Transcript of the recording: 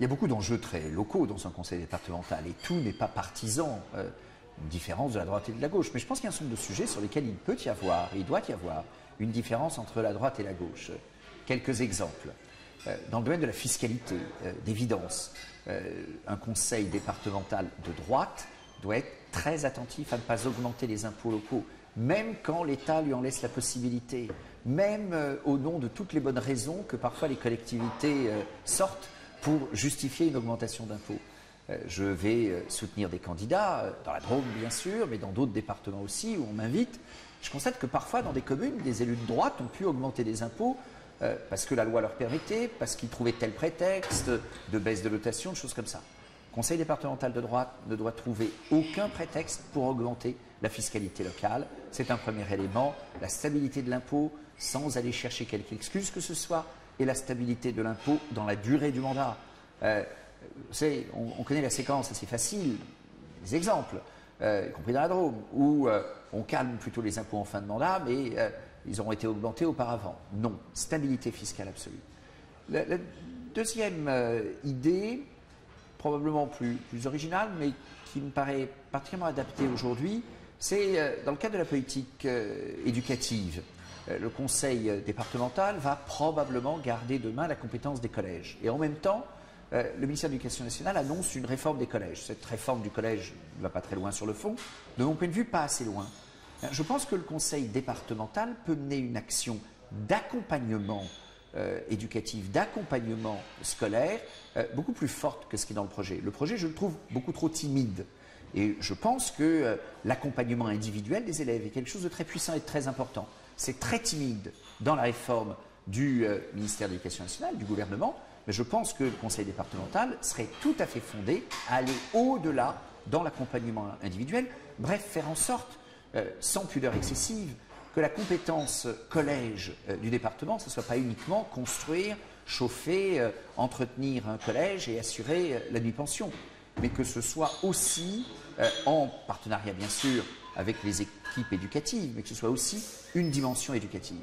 Il y a beaucoup d'enjeux très locaux dans un conseil départemental et tout n'est pas partisan. Euh, différence de la droite et de la gauche. Mais je pense qu'il y a un certain nombre de sujets sur lesquels il peut y avoir, il doit y avoir, une différence entre la droite et la gauche. Quelques exemples. Euh, dans le domaine de la fiscalité, euh, d'évidence, un conseil départemental de droite doit être très attentif à ne pas augmenter les impôts locaux, même quand l'État lui en laisse la possibilité, même au nom de toutes les bonnes raisons que parfois les collectivités sortent pour justifier une augmentation d'impôts. Euh, je vais euh, soutenir des candidats, euh, dans la Drôme bien sûr, mais dans d'autres départements aussi où on m'invite. Je constate que parfois dans des communes, des élus de droite ont pu augmenter des impôts parce que la loi leur permettait, parce qu'ils trouvaient tel prétexte de baisse de dotation, de choses comme ça. Le Conseil départemental de droite ne doit trouver aucun prétexte pour augmenter la fiscalité locale. C'est un premier élément. La stabilité de l'impôt, sans aller chercher quelque excuse que ce soit, et la stabilité de l'impôt dans la durée du mandat. Euh, on, connaît la séquence assez facile, des exemples, euh, y compris dans la Drôme, où euh, on calme plutôt les impôts en fin de mandat, mais ils ont été augmentés auparavant. Non, stabilité fiscale absolue. La, deuxième idée, probablement plus, plus, originale, mais qui me paraît particulièrement adaptée aujourd'hui, c'est dans le cadre de la politique éducative. Euh, le conseil départemental va probablement garder demain la compétence des collèges. Et en même temps, euh, le ministère de l'Éducation nationale annonce une réforme des collèges. Cette réforme du collège ne va pas très loin sur le fond, de mon point de vue, pas assez loin. Euh, je pense que le conseil départemental peut mener une action d'accompagnement éducatif, d'accompagnement scolaire, beaucoup plus forte que ce qui est dans le projet. Le projet, je le trouve beaucoup trop timide. Et je pense que l'accompagnement individuel des élèves est quelque chose de très puissant et de très important c'est très timide dans la réforme du euh, ministère de l'Éducation nationale, du gouvernement, mais je pense que le conseil départemental serait tout à fait fondé à aller au-delà dans l'accompagnement individuel, bref, faire en sorte, euh, sans pudeur excessive, que la compétence collège euh, du département, ce ne soit pas uniquement construire, chauffer, entretenir un collège et assurer la nuit pension, mais que ce soit aussi, en partenariat bien sûr avec les équipes éducatives, mais que ce soit aussi une dimension éducative.